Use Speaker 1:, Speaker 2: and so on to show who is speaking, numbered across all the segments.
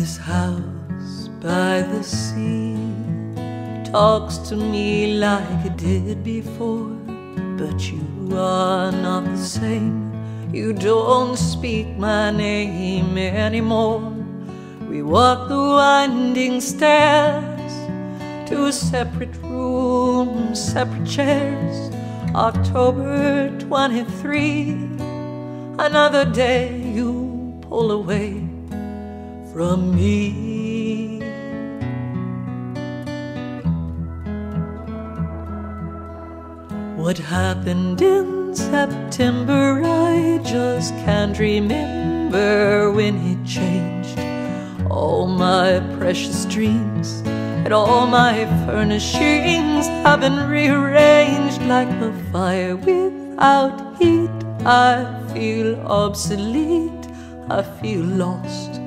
Speaker 1: This house by the sea talks to me like it did before, but you are not the same. You don't speak my name anymore. We walk the winding stairs to separate rooms, separate chairs. October 23, another day you pull away from me. What happened in September? I just can't remember when it changed. All my precious dreams and all my furnishings have been rearranged like a fire without heat. I feel obsolete, I feel lost.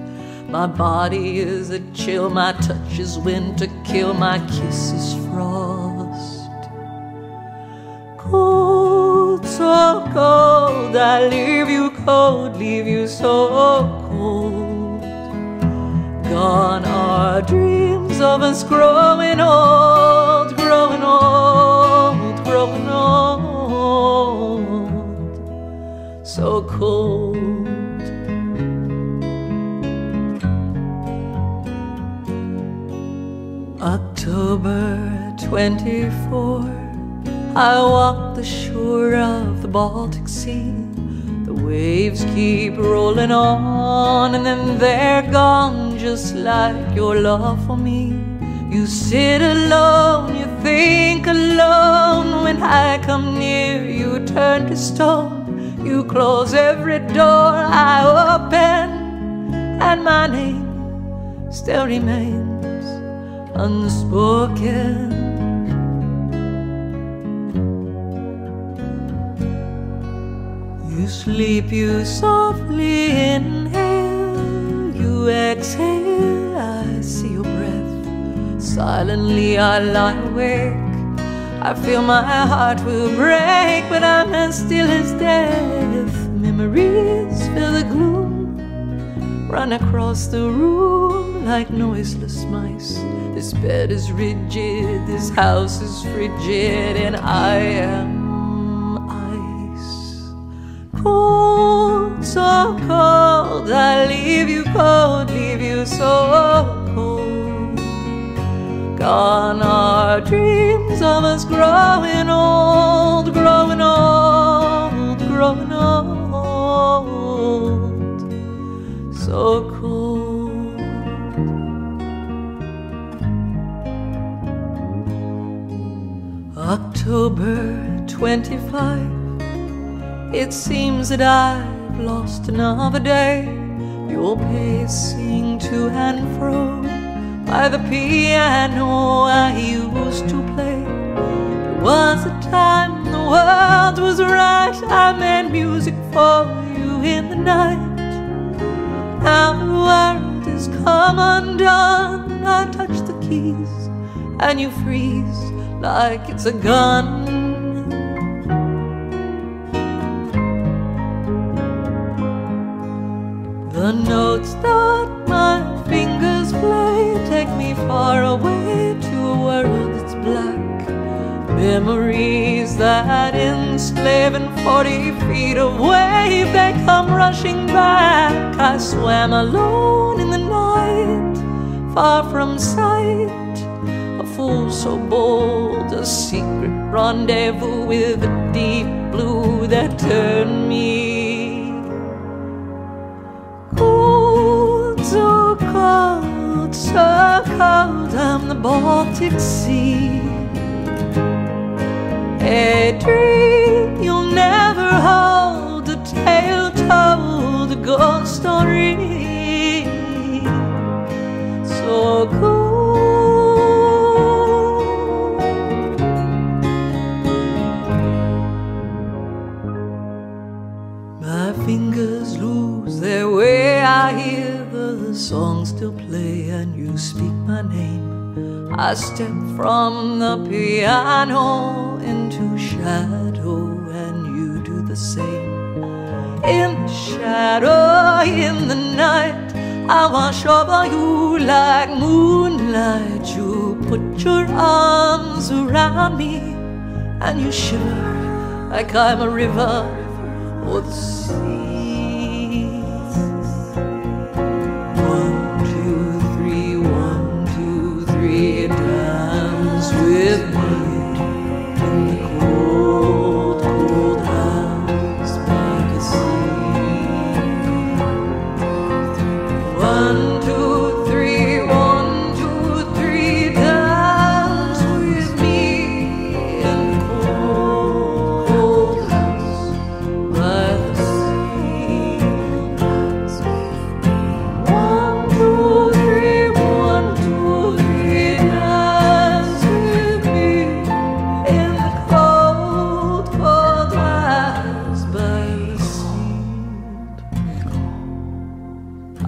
Speaker 1: My body is a chill, my touch is winter kill, my kiss is frost. Cold, so cold, I leave you cold, leave you so cold. Gone are dreams of us growing old, growing old, growing old. So cold. October 24, I walk the shore of the Baltic Sea. The waves keep rolling on, and then they're gone just like your love for me. You sit alone, you think alone. When I come near, you turn to stone. You close every door I open, and my name still remains unspoken. You sleep, you softly inhale, you exhale, I see your breath. Silently I lie awake. I feel my heart will break, but I'm as still as death. Memories fill the gloom, run across the room like noiseless mice. This bed is rigid, this house is frigid, and I am ice. Cold, so cold, I leave you cold, leave you so cold. Gone are dreams of us growing old, cold. October 25. It seems that I've lost another day. You're pacing to and fro by the piano I used to play. There was a time the world was right. I made music for you in the night. Now the world has come undone. I touch the keys and you freeze like it's a gun. The notes that my fingers play take me far away to a world that's black. Memories that enslave in 40 feet away they come rushing back. I swam alone in the night, far from sight A fool so bold, a secret rendezvous with the deep blue that turned me cold, so cold, so cold. I'm the Baltic Sea, a dream ghost story, so cold. fingers lose their way. I hear the song still play, and you speak my name. I step from the piano into shadow, and you do the same. In the shadow, in the night, I wash over you like moonlight. You put your arms around me and you shiver like I'm a river or the sea.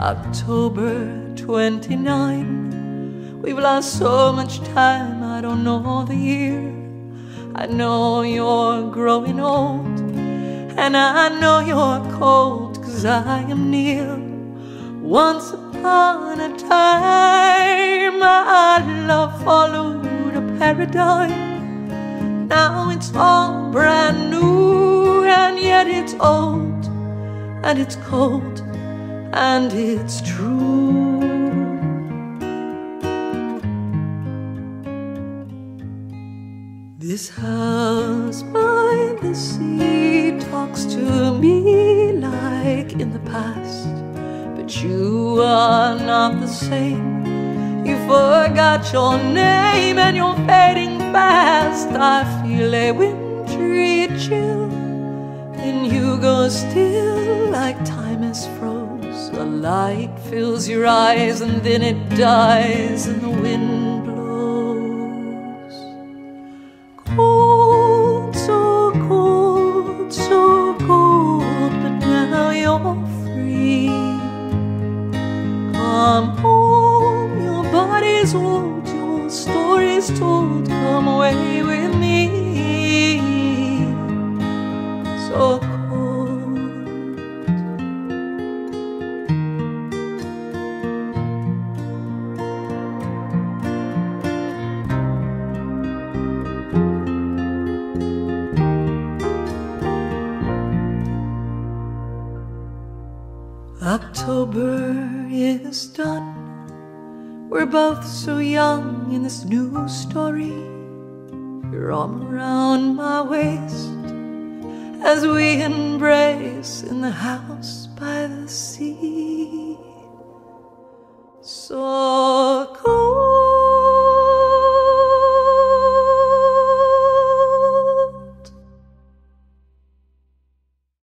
Speaker 1: October 29. We've lost so much time, I don't know the year. I know you're growing old, and I know you're cold, cause I am near. Once upon a time, my love followed a paradigm. Now it's all brand new, and yet it's old, and it's cold and it's true. This house by the sea talks to me like in the past, but you are not the same. You forgot your name and you're fading fast. I feel a wintry chill, and you go still like time is frozen. The light fills your eyes and then it dies and the wind blows. Cold, so cold, so cold, but now you're free. Come home, your body's old, your story's told. Come away with me. So October is done. We're both so young in this new story. Your arm around my waist as we embrace in the house by the sea. So